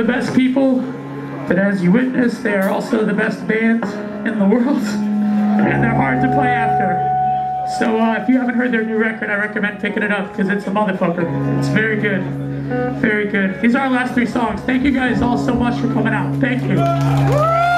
the best people, but as you witness, they are also the best band in the world, and they're hard to play after. So uh, if you haven't heard their new record, I recommend picking it up because it's a motherfucker. It's very good. Very good. These are our last three songs. Thank you guys all so much for coming out. Thank you.